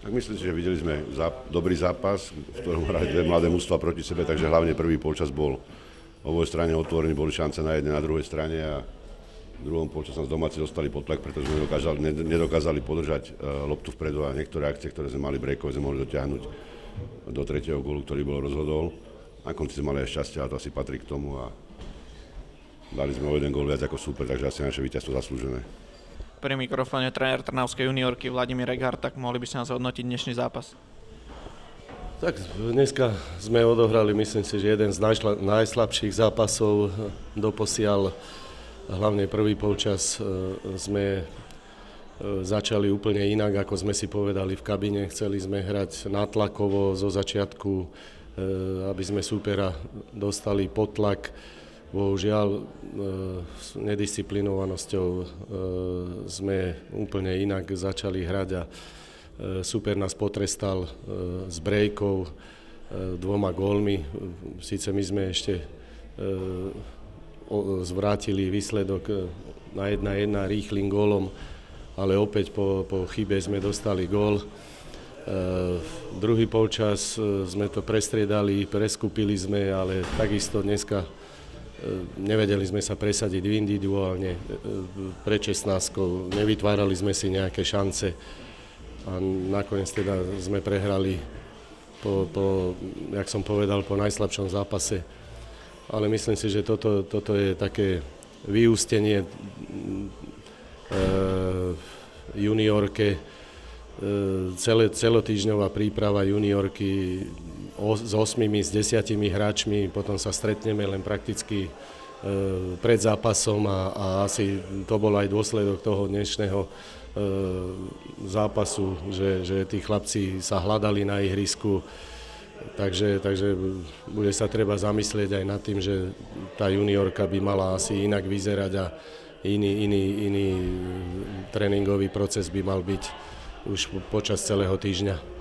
Tak myslím si, že videli sme záp- dobrý zápas, v ktorom hrali dve mladé mužstva proti sebe, takže hlavne prvý polčas bol oboj strane otvorený, boli šance na jednej, na druhej strane a v druhom polčas nás domáci dostali pod tlak, pretože nedokázali, nedokázali podržať uh, loptu vpredu a niektoré akcie, ktoré sme mali breakové, sme mohli dotiahnuť do tretieho gólu, ktorý bol rozhodol. Na konci sme mali aj šťastie, ale to asi patrí k tomu a dali sme o jeden gól viac ako super, takže asi naše víťazstvo zaslúžené. Pri mikrofóne tréner Trnavskej juniorky Vladimír Reghard, tak mohli by ste nás hodnotiť dnešný zápas. Tak dneska sme odohrali, myslím si, že jeden z najšla, najslabších zápasov doposiaľ. Hlavne prvý polčas e, sme e, začali úplne inak, ako sme si povedali v kabine. Chceli sme hrať natlakovo zo začiatku, e, aby sme súpera dostali pod tlak Bohužiaľ, e, s nedisciplinovanosťou e, sme úplne inak začali hrať a e, super nás potrestal s brejkou, dvoma gólmi. Sice my sme ešte zvrátili výsledok na jedna jedna rýchlým gólom, ale opäť po, po chybe sme dostali gól. druhý polčas sme to prestriedali, preskupili sme, ale takisto dneska nevedeli sme sa presadiť individuálne e, pre 16, nevytvárali sme si nejaké šance a nakoniec teda sme prehrali po, po, jak som povedal, po najslabšom zápase. Ale myslím si, že toto, toto je také vyústenie e, juniorke, e, celé, celotýždňová príprava juniorky s osmimi, s desiatimi hráčmi, potom sa stretneme len prakticky e, pred zápasom a, a asi to bol aj dôsledok toho dnešného e, zápasu, že, že tí chlapci sa hľadali na ihrisku, takže, takže bude sa treba zamyslieť aj nad tým, že tá juniorka by mala asi inak vyzerať a iný, iný, iný tréningový proces by mal byť už počas celého týždňa.